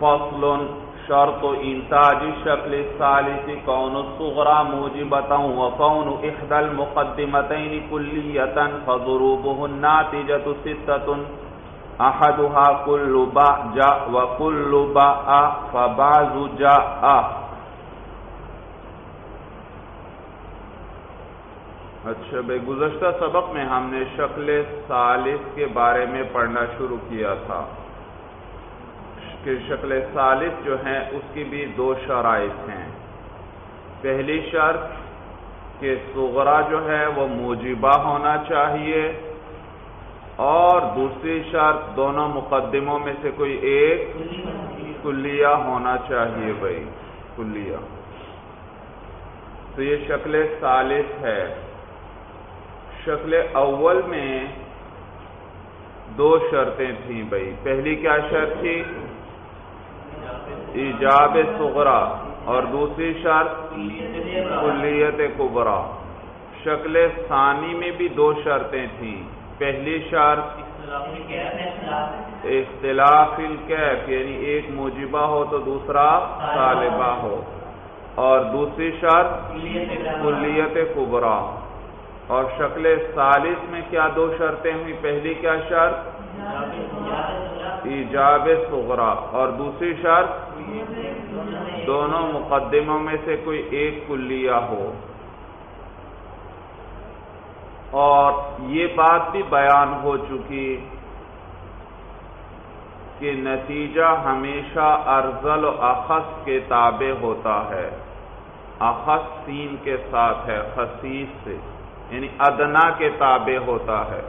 فصل شرط انتاج شکل ثالث کون الصغرى موجبتا وکون احدى المقدمتين كلية فضروبه الناتجة ستة احدها كل با جاء وكل باء فبعض جاء اچھا بھائی گزشتہ سبق میں ہم نے شکل ثالث کے بارے میں پڑھنا شروع کیا تھا۔ کہ شکل ثالث جو ہیں، اس کی بھی دو شرائط ہیں۔ پہلی شرط کہ سغرا جو ہے، وہ موجبہ ہونا چاہیے۔ اور دوسری شرط، دونوں مقدموں میں سے کوئی ایک کلیہ ہونا چاہیے بھائی، کلیہ۔ تو یہ شکل ثالث ہے۔ شکل اول میں دو شرطیں تھیں بھائی۔ پہلی کیا شرط تھی؟ ایجاب سغرا اور دوسری شرط کلیت کبرا۔ شکل ثانی میں بھی دو شرطیں تھیں۔ پہلی شرط اختلاف الکیف یعنی ایک موجبہ ہو تو دوسرا طالبہ ہو۔ اور دوسری شرط کلیت کبرا۔ اور شکل ثالث میں کیا دو شرطیں ہوئی پہلی کیا شرط؟ ایجاب سغرا اور دوسری شرط، دونوں مقدموں میں سے کوئی ایک کلیہ ہو۔ اور یہ بات بھی بیان ہو چکی کہ نتیجہ ہمیشہ ارزل و اخص کے تابع ہوتا ہے۔ اخص سین کے ساتھ ہے، خصیص سے یعنی ادنا کے تابع ہوتا ہے۔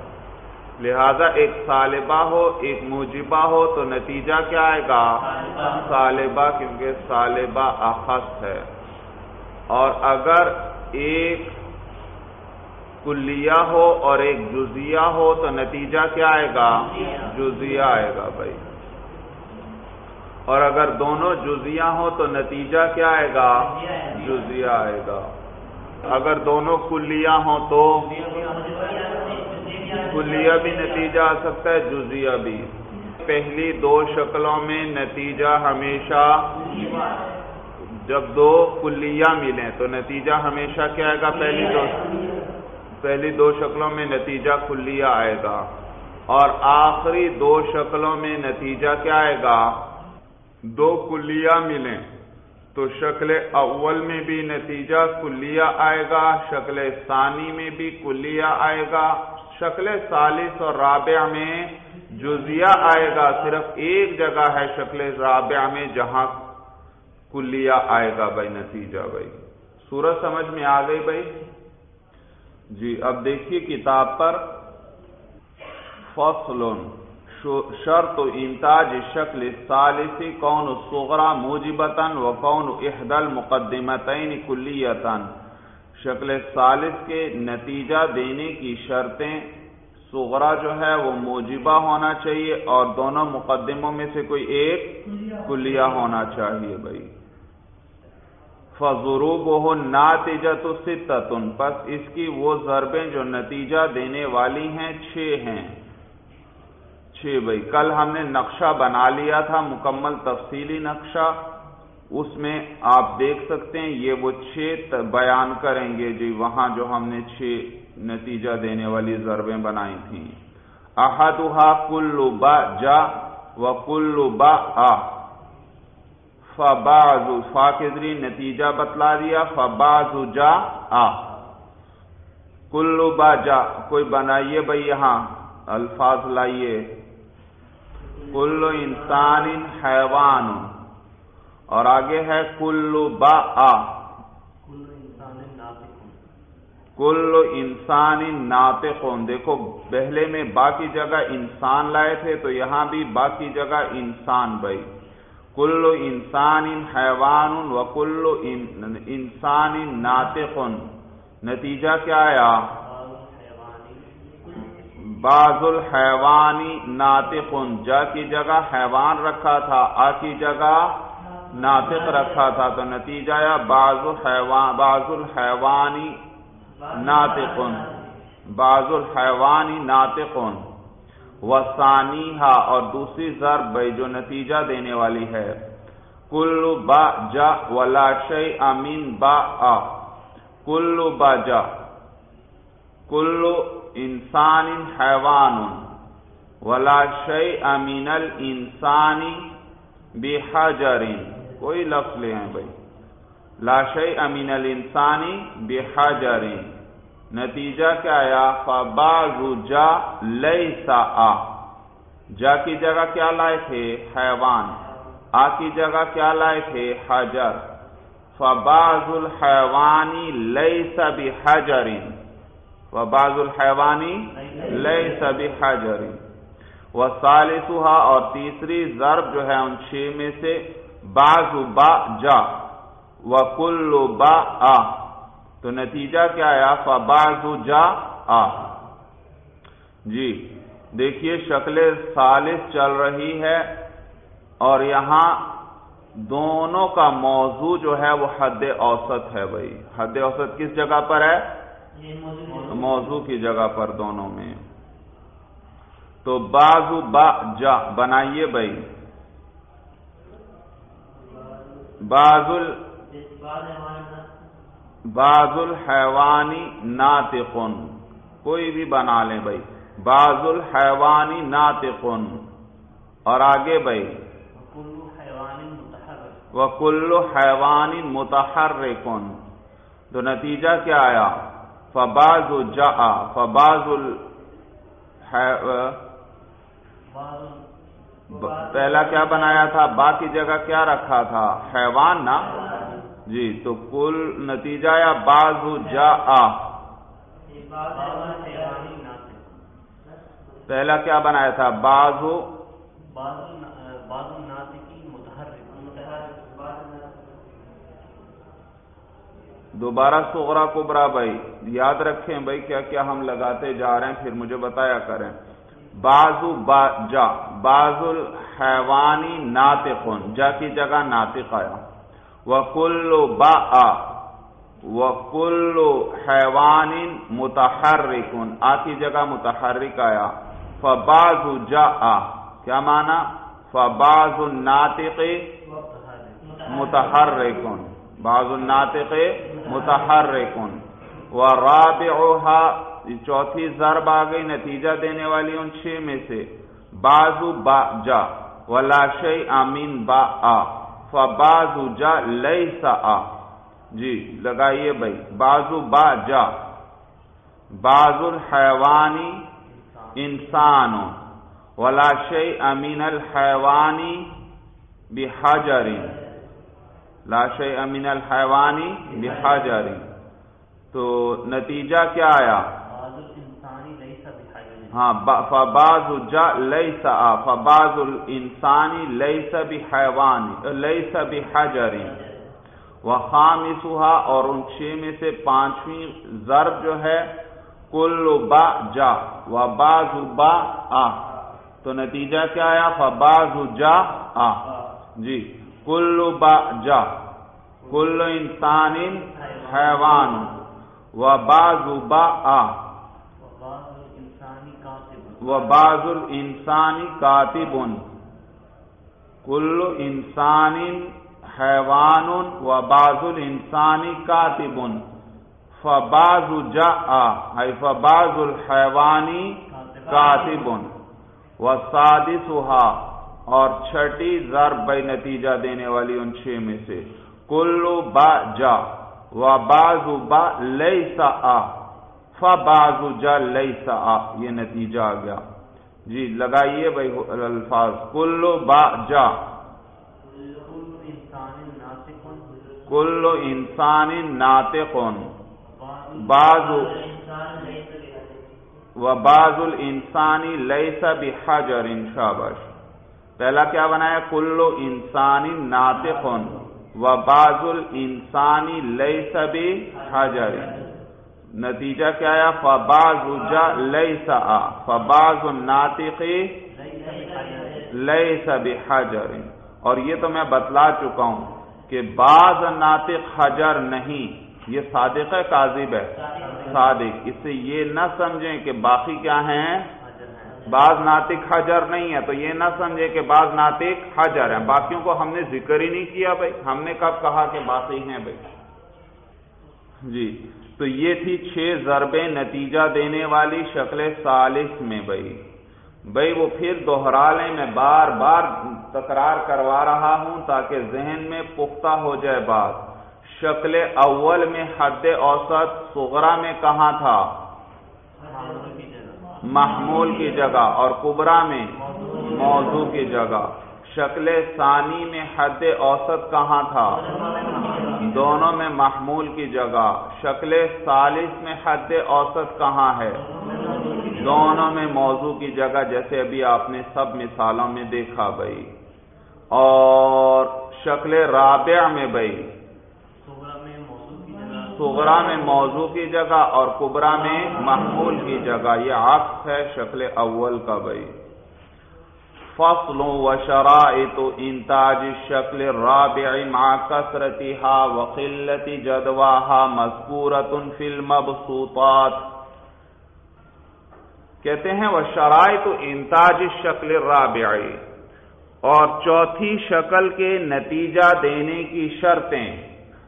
لہذا ایک سالبہ ہو، ایک موجبہ ہو تو نتیجہ کیا آئے گا؟ سالبہ کیونکہ سالبہ اخص ہے۔ اور اگر ایک کلیہ ہو اور ایک جزیہ ہو تو نتیجہ کیا آئے گا؟ جزیہ آئے گا بھائی۔ اور اگر دونوں جزیہ ہو تو نتیجہ کیا آئے گا؟ جزیہ آئے گا۔ اگر دونوں کلیہ ہوں تو کلیہ بھی نتیجہ آ سکتا ہے، جزیہ بھی۔ پہلی دو شکلوں میں نتیجہ ہمیشہ جب دو کلیہ ملیں تو نتیجہ ہمیشہ کیا آئے گا؟ پہلی دو پہلی دو شکلوں میں نتیجہ کلیہ آئے گا۔ اور آخری دو شکلوں میں نتیجہ کیا آئے گا؟ دو کلیہ ملیں۔ تو شکل اول میں بھی نتیجہ کلیہ آئے گا، شکل ثانی میں بھی کلیہ آئے گا۔ شکل ثالث اور رابع میں جزیہ آئے گا، صرف ایک جگہ ہے شکل رابع میں جہاں کلیہ آئے گا بھائی، نتیجہ بھائی۔ سورج سمجھ میں آ گئی بھائی؟ جی اب دیکھیے کتاب پر۔ فصلن شرط انتاج شکل ثالث، کون الصغرى موجبتا و کون احدى المقدمتین کلیتا۔ شکل ثالث کے نتیجہ دینے کی شرطیں، صغرا جو ہے وہ موجبہ ہونا چاہیے اور دونوں مقدموں میں سے کوئی ایک کلیہ ہونا چاہیے بھائی۔ فضروب ناتجت ستتن پس اس کی وہ ضربیں جو نتیجہ دینے والی ہیں، چھ ہیں۔ چھ بھائی، کل ہم نے نقشہ بنا لیا تھا، مکمل تفصیلی نقشہ۔ اس میں آپ دیکھ سکتے ہیں، یہ وہ چھ بیان کریں گے جی وہاں جو ہم نے چھ نتیجہ دینے والی ضربیں بنائی تھیں۔ احدہ کلو با جا و کلو با آ۔ فباز فا کے نتیجہ بتلا دیا فباز جا آ۔ کلو با جا، کوئی بنائیے بھائی یہاں، الفاظ لائیے۔ کلو انسان حیوان۔ اور آگے ہے کلو با کلو انسان ناطقون دیکھو پہلے میں باقی جگہ انسان لائے تھے تو یہاں بھی باقی جگہ انسان بھائی۔ کلو انسان حیوان و کلو انسان ناطقن نتیجہ کیا آیا؟ باز الحیوانی ناطقن جا کی جگہ حیوان رکھا تھا آ کی جگہ ناطق رکھا تھا تو نتیجہ یا باز الحیوان باز الحیوانی ناطقن باز الحیوانی ناطقن وسانی اور دوسری ضرب جو نتیجہ دینے والی ہے۔ کل با جا ولا شی امین با آ۔ کل با جا۔ کل انسان حیوان۔ ولا شی امین الانسانی بحجر۔ کوئی لفظ لے ہیں بھائی۔ لاشی امین الانسانی بحجر۔ نتیجہ کیا آیا؟ فباز جا لیسا آ۔ جا کی جگہ کیا لائے تھے حیوان۔ آ کی جگہ کیا لائے تھے حجر۔ فباز الحیوانی لیس بحجر۔ فباز الحیوانی لیس بحجر۔ وثالثها اور تیسری ضرب جو ہے ان چھ میں سے باز با جا وکل با آ۔ تو نتیجہ کیا آیا فباز جا، آ۔ جی دیکھیے شکل سالس چل رہی ہے اور یہاں دونوں کا موضوع جو ہے وہ حد اوسط ہے بھائی۔ حد اوسط کس جگہ پر ہے؟ موضوع کی جگہ پر دونوں میں۔ تو بازو با جا، بنائیے بھائی۔ بازل باز الحیوانی ناطقن۔ کوئی بھی بنا لیں بھائی۔ باز الحیوانی ناطقن۔ اور آگے بھائی۔ وہ کلو حیوانی متحرکن۔ تو نتیجہ کیا آیا؟ فباز جا فباز ال پہلا کیا بنایا تھا؟ با کی جگہ کیا رکھا تھا؟ حیوان نا؟ جی تو کل نتیجہ یا بازو جا آ پہلا کیا بنایا تھا؟ بازو دوبارہ سغرا کبرا بھائی، یاد رکھیں بھائی کیا کیا ہم لگاتے جا رہے ہیں، پھر مجھے بتایا کریں۔ بازو با جا باز الحیوانی ناطقن جا کی جگہ ناطق آیا. وکل با آ وکل حیوان متحرکن آ کی جگہ متحرک آیا. فباز جا آ کیا مانا؟ فباز الناطق متحرکن بعض الناطق متحرکن ورابعها چوتھی ضرب آ گئی، نتیجہ دینے والی ان چھ میں سے۔ بازو با جا، ولا شی امین با آ۔ فبازو جا لیسا آ۔ جی لگائیے بھائی۔ بازو با جا۔ باز الحیوانی انسان ولا شی امین الحیوانی بحجرین۔ لاش امین الحیوانی بحاجری تو نتیجہ کیا آیا؟ ہاں فباز جا لیسا فباز الانسانی لیس بحیوانی لیس بحجری۔ وخامسها اور ان چھ میں سے پانچویں ضرب جو ہے، کل با جا، و باز با آ۔ تو نتیجہ کیا آیا؟ فباز جا آ۔ جی کل با جا۔ کل انسان حیوان۔ و باز با آ۔ و باز الانسانی کاتب۔ کل انسان حیوان و باز الانسانی کاتب۔ فباز جا آ فباز الحیوانی کاتب۔ و سادسها اور چھٹی ضرب نتیجہ دینے والی ان چھ میں سے۔ کلو با جا، و بازو با لیسا۔ آ فبازو جا یہ نتیجہ آ گیا۔ جی لگائیے بھائی الفاظ کلو با جا۔ کلو انسان ناطقن۔ بازو و باز الانسانی لیسا بحجر شابش۔ پہلا کیا بنایا؟ کلو انسانی ناطقن۔ و باز الانسانی لئی سبھی حجر نتیجہ کیا آیا؟ فباز جا لئی سا فباز الناطقی لئی سبھی حجر اور یہ تو میں بتلا چکا ہوں کہ بعض ناطق حجر نہیں، یہ صادق ہے، کاذب ہے؟ صادق. اس سے یہ نہ سمجھیں کہ باقی کیا ہیں؟ بعض ناطق حجر نہیں ہے تو یہ نہ سمجھے کہ بعض ناطق حجر ہیں۔ باقیوں کو ہم نے ذکر ہی نہیں کیا بھائی۔ ہم نے کب کہا کہ باقی ہیں بھائی؟ جی تو یہ تھی چھ ضربیں نتیجہ دینے والی شکل سالس میں بھائی۔ بھائی، وہ پھر دوہرا لیں میں بار بار تکرار کروا رہا ہوں تاکہ ذہن میں پختہ ہو جائے بات۔ شکل اول میں حد اوسط سغرا میں کہاں تھا؟ محمول کی جگہ اور کبرا میں موضوع کی جگہ۔ شکل ثانی میں حد اوسط کہاں تھا؟ دونوں میں محمول کی جگہ۔ شکل ثالث میں حد اوسط کہاں ہے؟ دونوں میں موضوع کی جگہ، جیسے ابھی آپ نے سب مثالوں میں دیکھا بھائی۔ اور شکل رابع میں بھائی۔ سغرا میں موضوع کی جگہ اور کبرا میں محمول کی جگہ۔ یہ عکس ہے شکل اول کا بھائی۔ فصل و شرائط انتاج شکل رابع مع کثرتها وقلت جدواها مذکورت فی المبسوطات۔ کہتے ہیں وہ شرائط انتاج شکل رابعی اور چوتھی شکل کے نتیجہ دینے کی شرطیں۔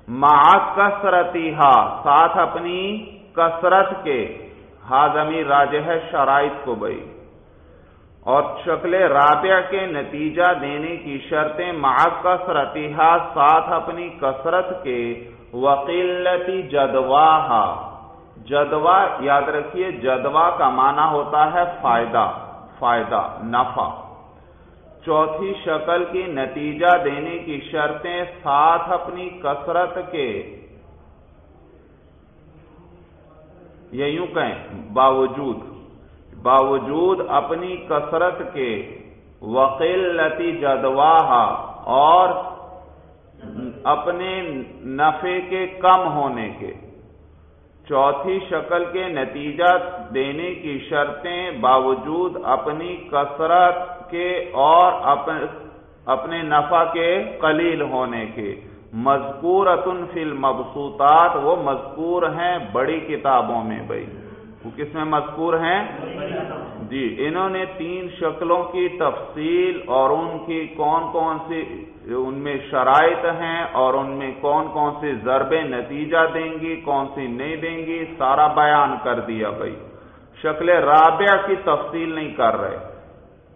مع کثرتها، ساتھ اپنی کثرت کے۔ ہاضمی راجہ شرائط کو بھائی۔ اور شکل رابع کے نتیجہ دینے کی شرطیں کثرتہ ساتھ اپنی کثرت کے وکیلتی جدوا جدوا، یاد رکھیے، جدوا کا معنی ہوتا ہے فائدہ فائدہ، نفع۔ چوتھی شکل کی نتیجہ دینے کی شرطیں ساتھ اپنی کثرت کے۔ یہ یوں کہیں، باوجود۔ باوجود اپنی کثرت کے وقلتی جدواہ اور اپنے نفے کے کم ہونے کے۔ چوتھی شکل کے نتیجہ دینے کی شرطیں باوجود اپنی کثرت کے اور اپنے نفع کے قلیل ہونے کے۔ مذکور فی المبسوطات، وہ مذکور ہیں بڑی کتابوں میں بھائی۔ وہ کس میں مذکور ہیں؟ جی انہوں نے تین شکلوں کی تفصیل اور ان کی کون کون سی، ان میں شرائط ہیں اور ان میں کون کون سی ضربیں نتیجہ دیں گی، کون سی نہیں دیں گی، سارا بیان کر دیا بھائی۔ شکل رابعہ کی تفصیل نہیں کر رہے۔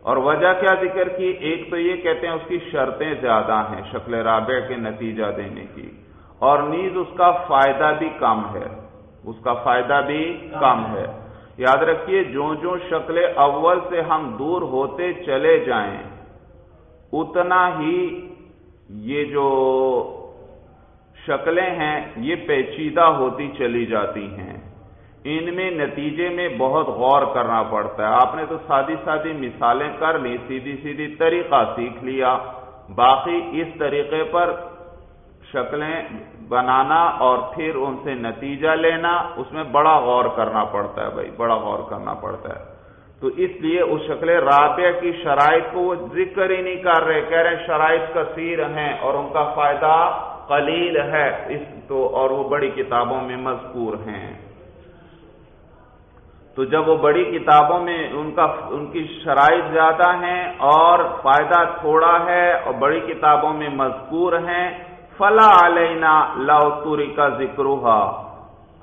اور وجہ کیا ذکر کی؟ ایک تو یہ کہتے ہیں اس کی شرطیں زیادہ ہیں، شکل رابع کے نتیجہ دینے کی۔ اور نیز اس کا فائدہ بھی کم ہے۔ اس کا فائدہ بھی کم ہے۔ یاد رکھیے جو جو شکل اول سے ہم دور ہوتے چلے جائیں، اتنا ہی یہ جو شکلیں ہیں، یہ پیچیدہ ہوتی چلی جاتی ہیں۔ ان میں نتیجے میں بہت غور کرنا پڑتا ہے۔ آپ نے تو سادی سادی مثالیں کر لی سیدھی سیدھی طریقہ سیکھ لیا۔ باقی اس طریقے پر شکلیں بنانا اور پھر ان سے نتیجہ لینا، اس میں بڑا غور کرنا پڑتا ہے بھائی، بڑا غور کرنا پڑتا ہے۔ تو اس لیے اس شکل رابع کی شرائط کو وہ ذکر ہی نہیں کر رہے، کہہ رہے شرائط کثیر ہیں اور ان کا فائدہ قلیل ہے۔ اس تو اور وہ بڑی کتابوں میں مذکور ہیں۔ تو جب وہ بڑی کتابوں میں ان کا، ان کی شرائط زیادہ ہیں اور فائدہ تھوڑا ہے اور بڑی کتابوں میں مذکور ہیں فلا علینا لوتوری کا ذکر ہوا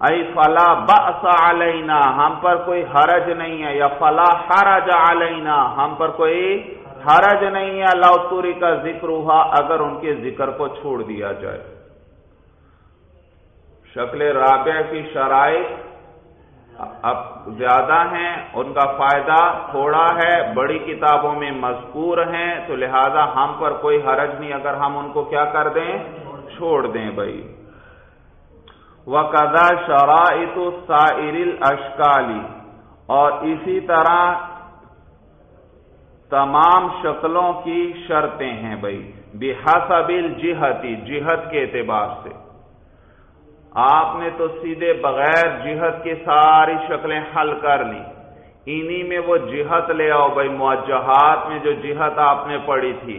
ائی فلا بس علینا، ہم پر کوئی حرج نہیں ہے۔ یا فلا حرج علینا، ہم پر کوئی حرج نہیں ہے۔ لوتوری کا ذکر ہوا اگر ان کے ذکر کو چھوڑ دیا جائے۔ شکل رابع کی شرائط اب زیادہ ہیں، ان کا فائدہ تھوڑا ہے۔ بڑی کتابوں میں مذکور ہیں، تو لہذا ہم پر کوئی حرج نہیں۔ اگر ہم ان کو کیا کر دیں؟ چھوڑ دیں بھائی۔ وقدا شرائط سائر اشکالی اور اسی طرح تمام شکلوں کی شرطیں ہیں بھائی۔ بحسب الجہتی جہت کے اعتبار سے۔ آپ نے تو سیدھے بغیر جہت کی ساری شکلیں حل کر لی انہی میں وہ جہت لے آؤ بھائی موجہات میں جو جہت آپ نے پڑھی تھی۔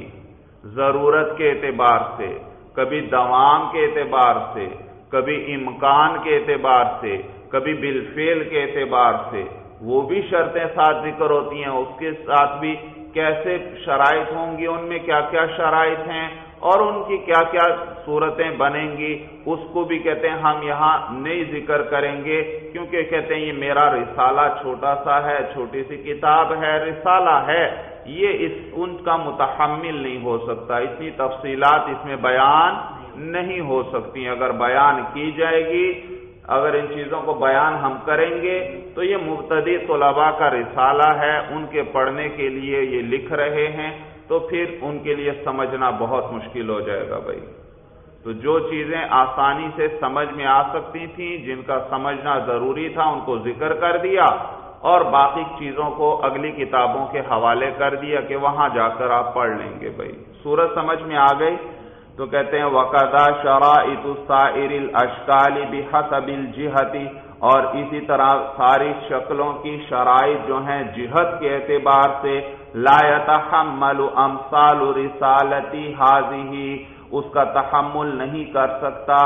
ضرورت کے اعتبار سے۔ کبھی دوام کے اعتبار سے، کبھی امکان کے اعتبار سے، کبھی بالفیل کے اعتبار سے۔ وہ بھی شرطیں ساتھ ذکر ہوتی ہیں، اس کے ساتھ بھی کیسے شرائط ہوں گی، ان میں کیا کیا شرائط ہیں اور ان کی کیا کیا صورتیں بنیں گی، اس کو بھی کہتے ہیں ہم یہاں نئی ذکر کریں گے، کیونکہ کہتے ہیں یہ میرا رسالہ چھوٹا سا ہے، چھوٹی سی کتاب ہے، رسالہ ہے، یہ اس ان کا متحمل نہیں ہو سکتا، اتنی تفصیلات اس میں بیان نہیں ہو سکتی، اگر بیان کی جائے گی، اگر ان چیزوں کو بیان ہم کریں گے، تو یہ مبتدی طلباء کا رسالہ ہے، ان کے پڑھنے کے لیے یہ لکھ رہے ہیں۔ تو پھر ان کے لیے سمجھنا بہت مشکل ہو جائے گا بھائی۔ تو جو چیزیں آسانی سے سمجھ میں آ سکتی تھیں، جن کا سمجھنا ضروری تھا، ان کو ذکر کر دیا اور باقی چیزوں کو اگلی کتابوں کے حوالے کر دیا کہ وہاں جا کر آپ پڑھ لیں گے بھائی۔ سورج سمجھ میں آ گئی۔ تو کہتے ہیں، وقدا شرائط السائر الاشکال بحسب الجہتی اور اسی طرح ساری شکلوں کی شرائط جو ہیں جہت کے اعتبار سے لا يتحمل امثال رسالتی حاضی اس کا تحمل نہیں کر سکتا۔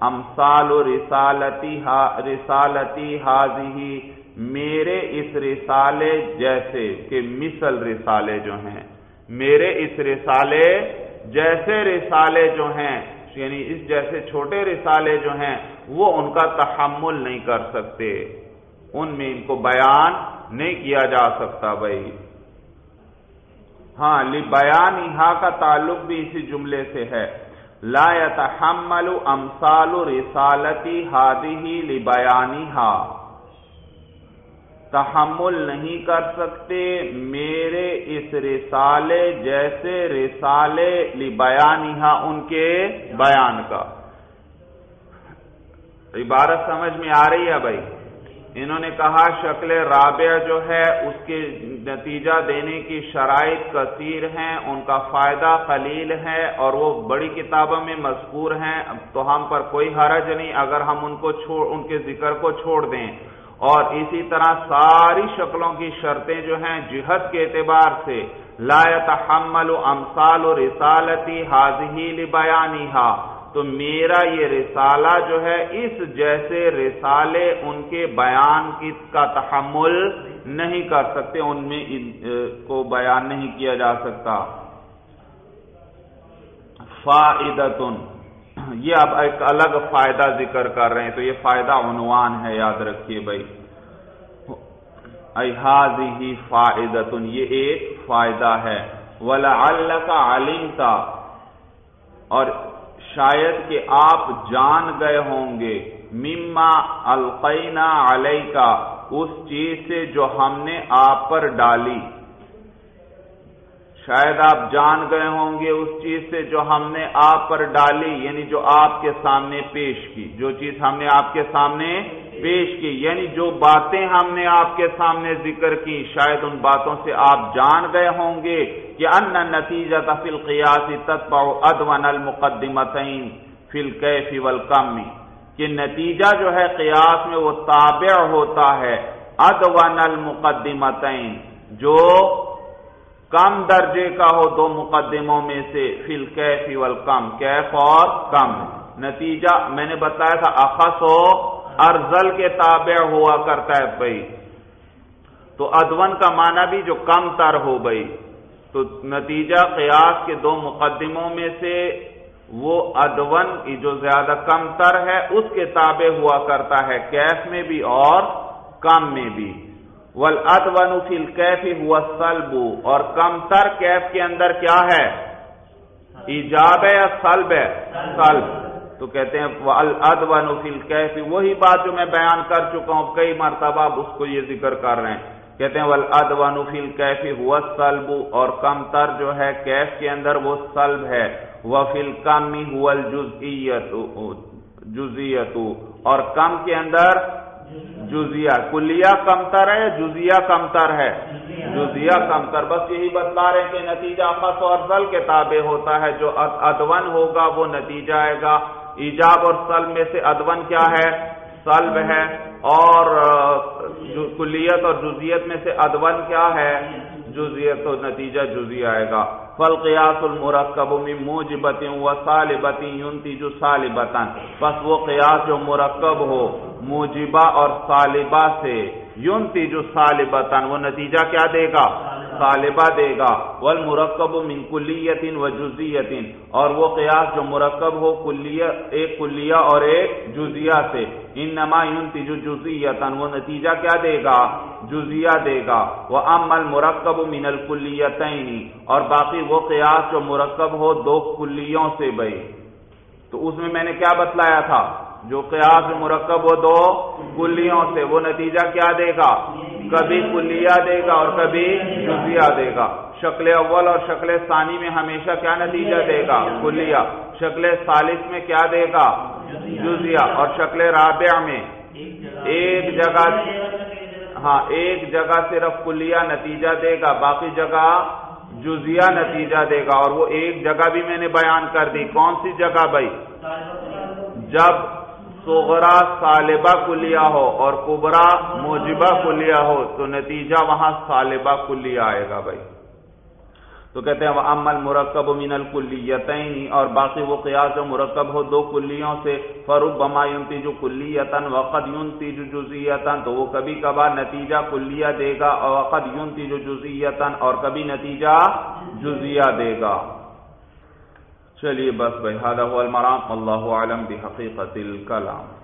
امثال رسالتی رسالتی حاضی میرے اس رسالے جیسے کہ مثل رسالے جو ہیں۔ میرے اس رسالے جیسے رسالے جو ہیں یعنی اس جیسے چھوٹے رسالے جو ہیں، وہ ان کا تحمل نہیں کر سکتے۔ ان میں ان کو بیان نہیں کیا جا سکتا بھائی۔ ہاں لی بیان کا تعلق بھی اسی جملے سے ہے۔ لا يتحمل امثال رسالتی ہادی لبیانی ہا۔ تحمل نہیں کر سکتے میرے اس رسالے جیسے رسالے لبیانیہ ان کے بیان کا۔ عبارت سمجھ میں آ رہی ہے بھائی؟ انہوں نے کہا، شکل رابع جو ہے، اس کے نتیجہ دینے کی شرائط کثیر ہیں، ان کا فائدہ خلیل ہے اور وہ بڑی کتابوں میں مذکور ہیں۔ تو ہم پر کوئی حرج نہیں، اگر ہم ان کو چھوڑ، ان کے ذکر کو چھوڑ دیں۔ اور اسی طرح ساری شکلوں کی شرطیں جو ہیں، جہد کے اعتبار سے۔ لا يتحمل امثال و رسالتی حاضی لبیانیہا تو میرا یہ رسالہ جو ہے، اس جیسے رسالے ان کے بیان کی کا تحمل نہیں کر سکتے، ان میں کو بیان نہیں کیا جا سکتا۔ فائدتن۔ یہ اب ایک الگ فائدہ ذکر کر رہے ہیں، تو یہ فائدہ عنوان ہے، یاد رکھیے بھائی۔ ہی فائدتن، یہ ایک فائدہ ہے۔ ولا کا علم کا اور شاید کہ آپ جان گئے ہوں گے۔ مما القینا علیہ کا اس چیز سے جو ہم نے آپ پر ڈالی۔ شاید آپ جان گئے ہوں گے اس چیز سے جو ہم نے آپ پر ڈالی یعنی جو آپ کے سامنے پیش کی۔ جو چیز ہم نے آپ کے سامنے پیش کی یعنی جو باتیں ہم نے آپ کے سامنے ذکر کی، شاید ان باتوں سے آپ جان گئے ہوں گے کہ ان نتیجہ فی القیاسی تتبع ادون المقدمتین فی الکیف والکم۔ کہ نتیجہ جو ہے قیاس میں وہ تابع ہوتا ہے، ادون المقدمتین، جو کم درجے کا ہو دو مقدموں میں سے فل کیف والکم، کیف اور کم۔ نتیجہ میں نے بتایا تھا، اخص و ارزل کے تابع ہوا کرتا ہے بھائی۔ تو ادون کا معنی بھی جو کم تر ہو بھائی۔ تو نتیجہ قیاس کے دو مقدموں میں سے وہ ادون جو زیادہ کم تر ہے، اس کے تابع ہوا کرتا ہے کیف میں بھی اور کم میں بھی۔ ولادون فل کیف ہوا سلبو اور کم تر کیف کے اندر کیا ہے؟ ایجاب ہے یا سلب ہے؟ سلب. تو کہتے ہیں ادون فل کیف وہی بات جو میں بیان کر چکا ہوں، کئی مرتبہ اس کو یہ ذکر کر رہے ہیں۔ کہتے ہیں ول ادون فل کیف ہوا سلب اور کم تر جو ہے کیف کے اندر وہ سلب ہے۔ وہ فل کم ہوا جزیت اور کم کے اندر جزیا کلیا کمتر ہے یا جزیا کمتر ہے۔ جزیا کمتر، بس یہی بتلا رہے کہ نتیجہ خص اور سل کے تابع ہوتا ہے۔ جو ادون ہوگا، وہ نتیجہ آئے گا۔ ایجاب اور سل میں سے ادون کیا ہے؟ سلب ہے۔ اور کلیت اور جزیت میں سے ادون کیا ہے؟ جزیت، تو نتیجہ جزی آئے گا۔ فل قیاس المرکب میں موجبتی و سالبتی یونتی جو سالبتن بس وہ قیاس جو مرکب ہو۔ موجبہ اور صالبہ سے۔ یون تیجو صالبتن وہ نتیجہ کیا دے گا؟ صالبہ۔ دے گا۔ والمرکب من کلیت و جزیت اور وہ قیاس جو مرکب ہو کلیہ ایک کلیہ اور ایک جزیہ سے۔ انما ينتج جزیتا وہ نتیجہ کیا دے گا؟ جزیہ دے گا۔ وہ ام المرکب من الکلیتین۔ اور باقی وہ قیاس جو مرکب ہو دو کلیوں سے بھائی۔ تو اس میں میں نے کیا بتلایا تھا؟ جو قیاس مرکب ہو دو کلیوں سے، وہ نتیجہ کیا دے گا؟ کبھی کلیہ دے گا اور کبھی جزیہ دے گا۔ شکل اول اور شکل ثانی میں ہمیشہ کیا نتیجہ دے گا؟ کلیہ۔ شکل ثالث میں کیا دے گا؟ جزیہ۔ اور شکل رابع میں ایک جگہ ہاں ایک جگہ صرف کلیہ نتیجہ دے گا، باقی جگہ جزیہ نتیجہ دے گا۔ اور وہ ایک جگہ بھی میں نے بیان کر دی۔ کون سی جگہ بھائی؟ جب سغرا سالبہ کلیہ ہو اور کبرا موجبہ کلیہ ہو تو نتیجہ وہاں سالبہ کلیہ آئے گا بھائی۔ تو کہتے ہیں وہ مرکب من الکلیتین اور باقی وہ قیاس جو مرکب ہو دو کلیوں سے فروغ بما یونتی جو کلیتن وقد یونتی جو جزیتن تو وہ کبھی کبھار نتیجہ کلیہ دے گا اور وقد یونتی جو جزیتن اور کبھی نتیجہ جزیہ دے گا۔ چلیے بس بھائی هذا هو المرام اللہ عالم بحقیقت الکلام۔